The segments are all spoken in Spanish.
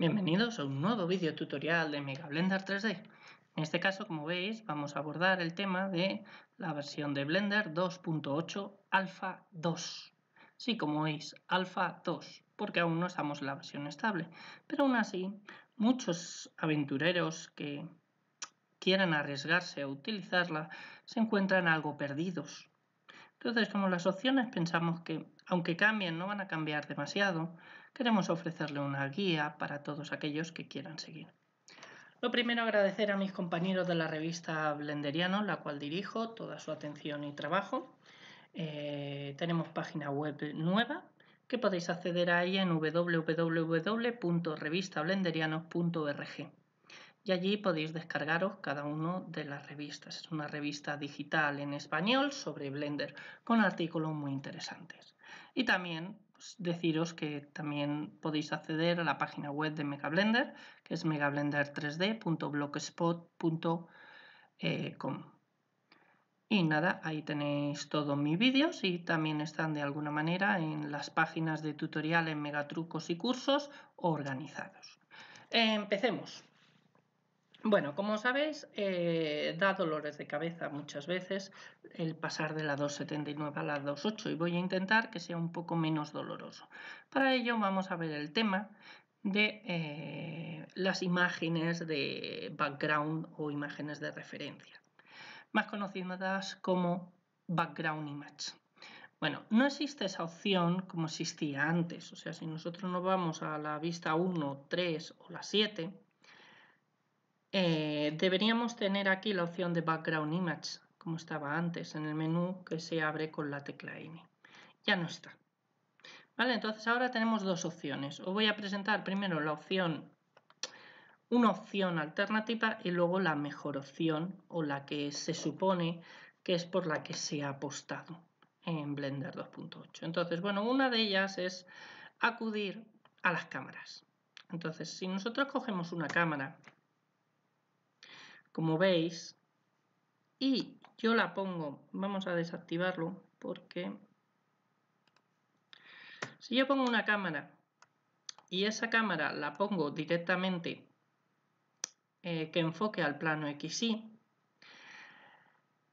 Bienvenidos a un nuevo vídeo tutorial de Mega Blender 3D. En este caso, como veis, vamos a abordar el tema de la versión de Blender 2.8 Alpha 2. Sí, como veis, Alpha 2, porque aún no estamos en la versión estable. Pero aún así, muchos aventureros que quieran arriesgarse a utilizarla se encuentran algo perdidos. Entonces, como las opciones pensamos que, aunque cambien, no van a cambiar demasiado, queremos ofrecerle una guía para todos aquellos que quieran seguir. Lo primero, agradecer a mis compañeros de la revista Blenderiano, la cual dirijo, toda su atención y trabajo. Eh, tenemos página web nueva que podéis acceder a ella en www.revistablenderiano.org y allí podéis descargaros cada uno de las revistas. Es una revista digital en español sobre Blender con artículos muy interesantes. Y también deciros que también podéis acceder a la página web de Megablender, que es megablender3d.blogspot.com. Y nada, ahí tenéis todos mis vídeos y también están de alguna manera en las páginas de tutoriales, megatrucos y cursos organizados. Empecemos. Bueno, como sabéis, eh, da dolores de cabeza muchas veces el pasar de la 2.79 a la 2.8 y voy a intentar que sea un poco menos doloroso. Para ello vamos a ver el tema de eh, las imágenes de background o imágenes de referencia, más conocidas como background image. Bueno, no existe esa opción como existía antes, o sea, si nosotros nos vamos a la vista 1, 3 o la 7, eh, deberíamos tener aquí la opción de Background Image, como estaba antes, en el menú que se abre con la tecla M. Ya no está. Vale, entonces ahora tenemos dos opciones. Os voy a presentar primero la opción, una opción alternativa y luego la mejor opción o la que se supone que es por la que se ha apostado en Blender 2.8. Entonces, bueno, una de ellas es acudir a las cámaras. Entonces, si nosotros cogemos una cámara como veis y yo la pongo, vamos a desactivarlo porque si yo pongo una cámara y esa cámara la pongo directamente eh, que enfoque al plano XY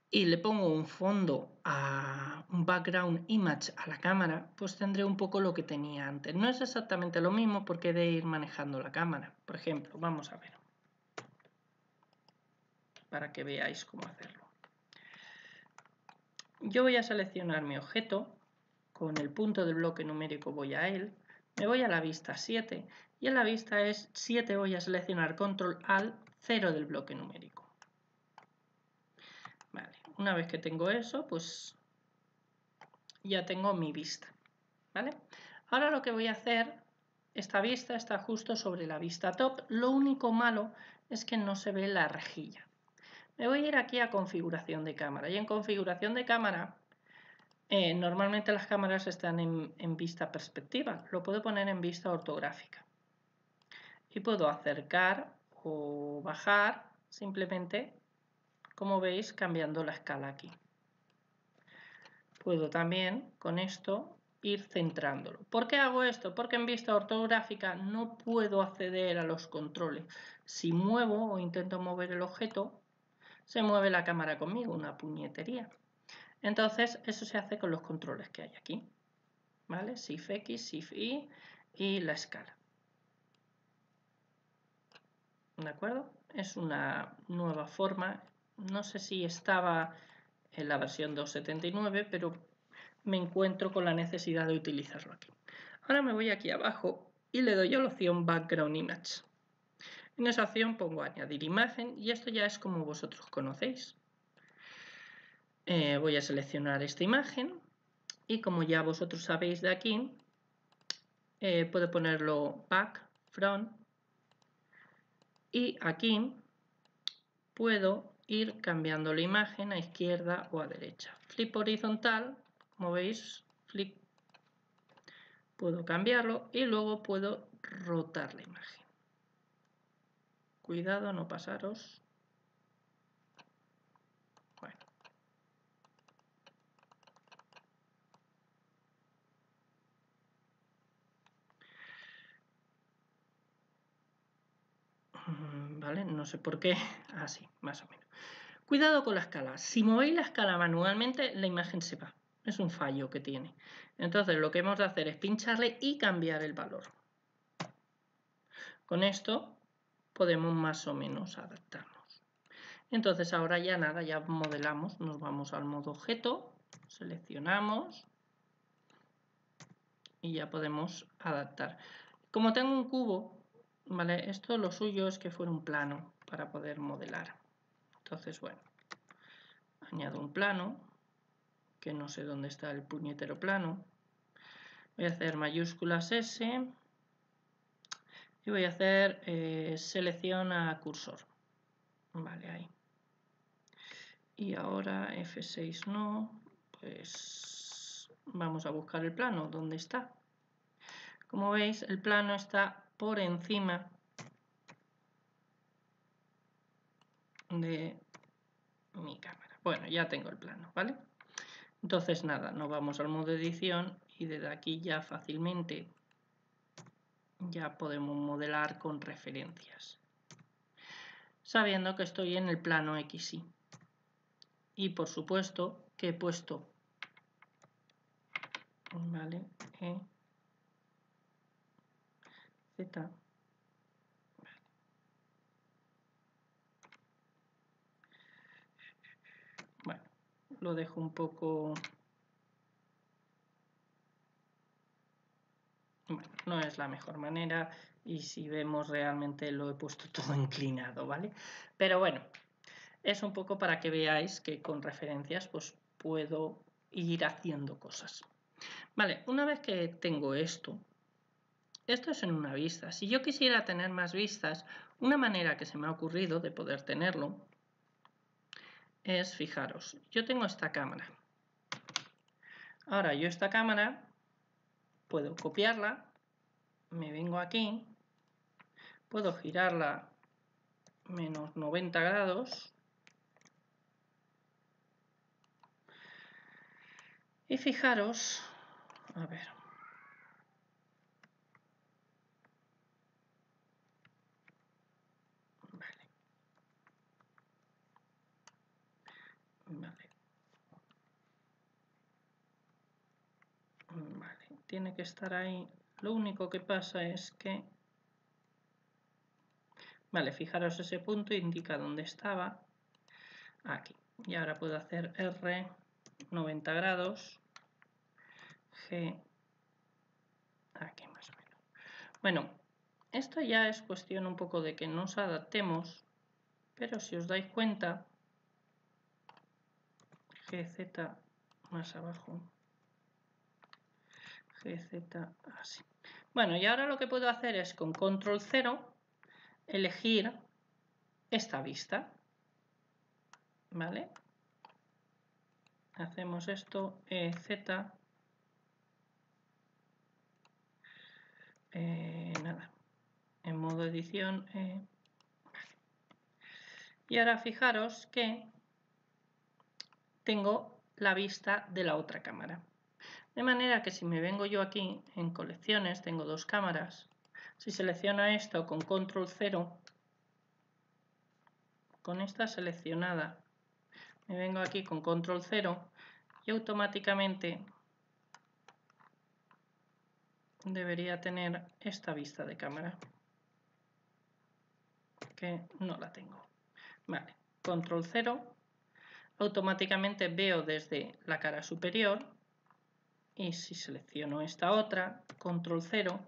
y le pongo un fondo a un background image a la cámara, pues tendré un poco lo que tenía antes. No es exactamente lo mismo porque he de ir manejando la cámara. Por ejemplo, vamos a ver para que veáis cómo hacerlo. Yo voy a seleccionar mi objeto, con el punto del bloque numérico voy a él, me voy a la vista 7 y en la vista es 7 voy a seleccionar control al 0 del bloque numérico. Vale, una vez que tengo eso, pues ya tengo mi vista. ¿vale? Ahora lo que voy a hacer, esta vista está justo sobre la vista top, lo único malo es que no se ve la rejilla. Me voy a ir aquí a configuración de cámara y en configuración de cámara eh, normalmente las cámaras están en, vista perspectiva, lo puedo poner en vista ortográfica y puedo acercar o bajar simplemente como veis cambiando la escala aquí. Puedo también con esto ir centrándolo. ¿Por qué hago esto? Porque en vista ortográfica no puedo acceder a los controles. Si muevo o intento mover el objeto, se mueve la cámara conmigo, una puñetería. Entonces, eso se hace con los controles que hay aquí. ¿Vale? Shift X, Shift Y y la escala. ¿De acuerdo? Es una nueva forma. No sé si estaba en la versión 2.79, pero me encuentro con la necesidad de utilizarlo aquí. Ahora me voy aquí abajo y le doy a la opción Background Image. En esa opción pongo añadir imagen y esto ya es como vosotros conocéis. Eh, voy a seleccionar esta imagen y como ya vosotros sabéis de aquí, eh, puedo ponerlo back, front y aquí puedo ir cambiando la imagen a izquierda o a derecha. Flip horizontal, como veis, flip, puedo cambiarlo y luego puedo rotar la imagen. Cuidado, no pasaros. Bueno. Mm, ¿Vale? No sé por qué. Así, más o menos. Cuidado con la escala. Si movéis la escala manualmente, la imagen se va. Es un fallo que tiene. Entonces lo que hemos de hacer es pincharle y cambiar el valor. Con esto podemos más o menos adaptarnos. Entonces ahora ya nada, ya modelamos. Nos vamos al modo objeto, seleccionamos y ya podemos adaptar. Como tengo un cubo, ¿vale? Esto lo suyo es que fuera un plano para poder modelar. Entonces, bueno, añado un plano, que no sé dónde está el puñetero plano. Voy a hacer mayúsculas S y voy a hacer eh, selección a cursor. Vale, ahí. Y ahora F6 no, pues vamos a buscar el plano. ¿Dónde está? Como veis, el plano está por encima de mi cámara. Bueno, ya tengo el plano, ¿vale? Entonces nada, nos vamos al modo edición y desde aquí ya fácilmente ya podemos modelar con referencias. Sabiendo que estoy en el plano XY. Y por supuesto que he puesto vale, e, Z lo dejo un poco... Bueno, no es la mejor manera y si vemos realmente lo he puesto todo inclinado, ¿vale? Pero bueno, es un poco para que veáis que con referencias pues puedo ir haciendo cosas. Vale, una vez que tengo esto, esto es en una vista. Si yo quisiera tener más vistas, una manera que se me ha ocurrido de poder tenerlo es, fijaros, yo tengo esta cámara. Ahora yo esta cámara puedo copiarla, me vengo aquí, puedo girarla menos 90 grados. Y fijaros, a ver, tiene que estar ahí. Lo único que pasa es que... Vale, fijaros ese punto, indica dónde estaba. Aquí. Y ahora puedo hacer R 90 grados. G aquí más o menos. Bueno, esto ya es cuestión un poco de que nos adaptemos, pero si os dais cuenta, GZ más abajo, GZ así. Bueno, y ahora lo que puedo hacer es con control 0 elegir esta vista. ¿Vale? Hacemos esto, EZ, eh, nada, en modo edición, eh, y ahora fijaros que tengo la vista de la otra cámara. De manera que si me vengo yo aquí en colecciones, tengo dos cámaras. Si selecciono esto con control 0, con esta seleccionada, me vengo aquí con control 0 y automáticamente debería tener esta vista de cámara que no la tengo. Vale, control 0, automáticamente veo desde la cara superior y si selecciono esta otra, control 0,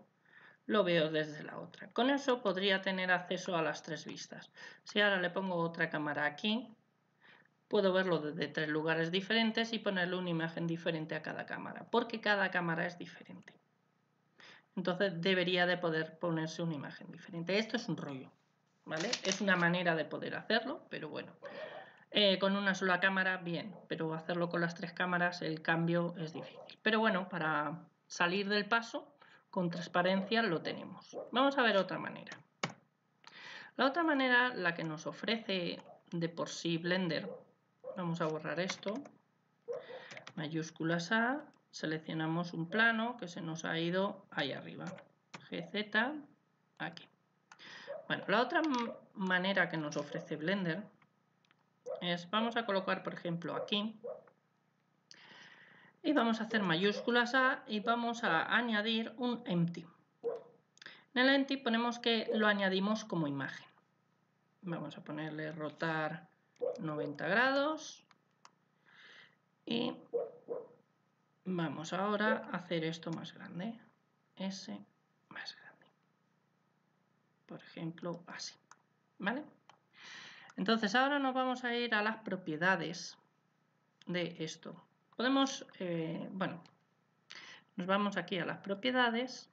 lo veo desde la otra. Con eso podría tener acceso a las tres vistas. Si ahora le pongo otra cámara aquí, puedo verlo desde tres lugares diferentes y ponerle una imagen diferente a cada cámara, porque cada cámara es diferente. Entonces debería de poder ponerse una imagen diferente. Esto es un rollo, ¿vale? Es una manera de poder hacerlo, pero bueno. Eh, con una sola cámara, bien, pero hacerlo con las tres cámaras, el cambio es difícil. Pero bueno, para salir del paso, con transparencia lo tenemos. Vamos a ver otra manera. La otra manera, la que nos ofrece de por sí Blender, vamos a borrar esto, mayúsculas A, seleccionamos un plano que se nos ha ido ahí arriba, GZ, aquí. Bueno, la otra manera que nos ofrece Blender vamos a colocar, por ejemplo, aquí, y vamos a hacer mayúsculas A y vamos a añadir un empty. En el empty ponemos que lo añadimos como imagen. Vamos a ponerle rotar 90 grados y vamos ahora a hacer esto más grande. S más grande. Por ejemplo, así. ¿Vale? Entonces ahora nos vamos a ir a las propiedades de esto. Podemos, eh, bueno, nos vamos aquí a las propiedades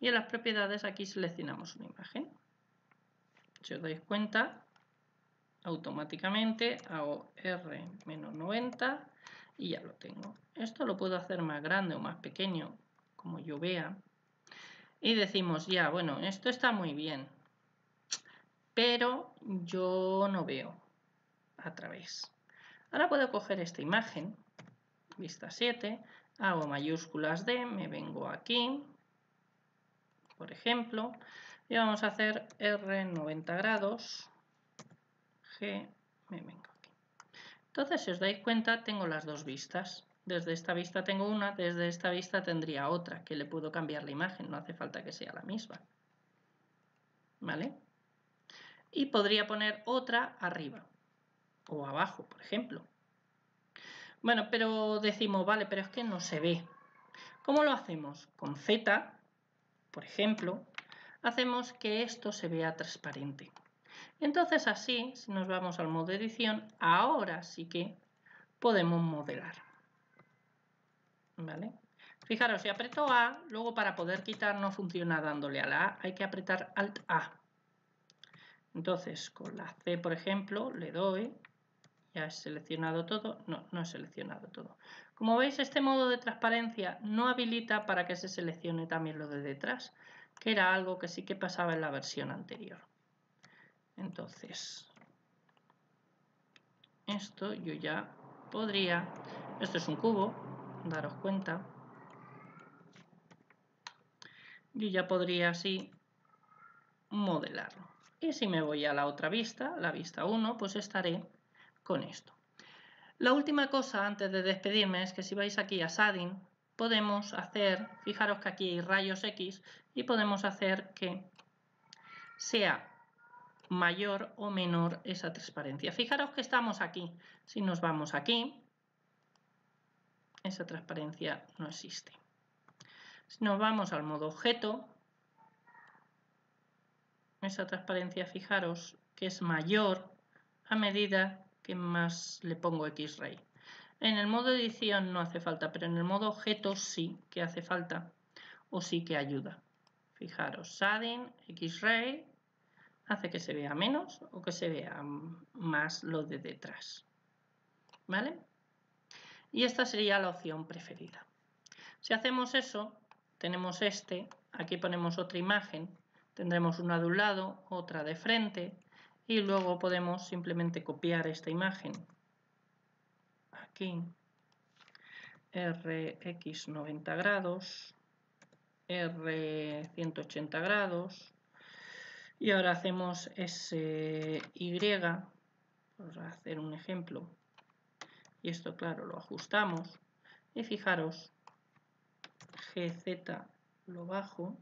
y en las propiedades aquí seleccionamos una imagen. Si os dais cuenta, automáticamente hago R-90 y ya lo tengo. Esto lo puedo hacer más grande o más pequeño, como yo vea. Y decimos, ya, bueno, esto está muy bien, pero yo no veo a través. Ahora puedo coger esta imagen, vista 7, hago mayúsculas D, me vengo aquí, por ejemplo, y vamos a hacer R 90 grados, G, me vengo aquí. Entonces, si os dais cuenta, tengo las dos vistas. Desde esta vista tengo una, desde esta vista tendría otra, que le puedo cambiar la imagen, no hace falta que sea la misma. ¿Vale? Y podría poner otra arriba o abajo, por ejemplo. Bueno, pero decimos, vale, pero es que no se ve. ¿Cómo lo hacemos? Con Z, por ejemplo, hacemos que esto se vea transparente. Entonces así, si nos vamos al modo edición, ahora sí que podemos modelar. ¿Vale? Fijaros, si aprieto A, luego para poder quitar no funciona dándole a la A, hay que apretar Alt A. Entonces, con la C, por ejemplo, le doy, ya he seleccionado todo, no, no he seleccionado todo. Como veis, este modo de transparencia no habilita para que se seleccione también lo de detrás, que era algo que sí que pasaba en la versión anterior. Entonces, esto yo ya podría, esto es un cubo, daros cuenta, yo ya podría así modelarlo. Y si me voy a la otra vista, la vista 1, pues estaré con esto. La última cosa antes de despedirme es que si vais aquí a Shading, podemos hacer, fijaros que aquí hay rayos X, y podemos hacer que sea mayor o menor esa transparencia. Fijaros que estamos aquí. Si nos vamos aquí, esa transparencia no existe. Si nos vamos al modo objeto, esa transparencia, fijaros que es mayor a medida que más le pongo X-Ray. En el modo edición no hace falta, pero en el modo objeto sí que hace falta o sí que ayuda. Fijaros, shading, X-Ray, hace que se vea menos o que se vea más lo de detrás. ¿Vale? Y esta sería la opción preferida. Si hacemos eso, tenemos este, aquí ponemos otra imagen, tendremos una de un lado, otra de frente, y luego podemos simplemente copiar esta imagen. Aquí, RX 90 grados, R 180 grados, y ahora hacemos SY, por hacer un ejemplo, y esto claro lo ajustamos, y fijaros, GZ lo bajo,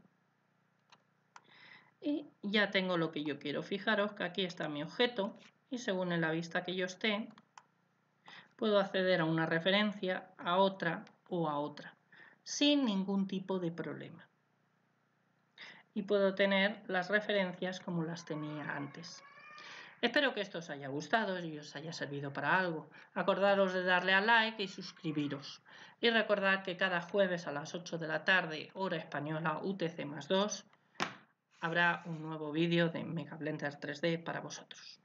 y ya tengo lo que yo quiero. Fijaros que aquí está mi objeto y según en la vista que yo esté, puedo acceder a una referencia, a otra o a otra, sin ningún tipo de problema. Y puedo tener las referencias como las tenía antes. Espero que esto os haya gustado y os haya servido para algo. Acordaros de darle a like y suscribiros. Y recordad que cada jueves a las 8 de la tarde, hora española UTC más 2, habrá un nuevo vídeo de Mega Blender 3D para vosotros.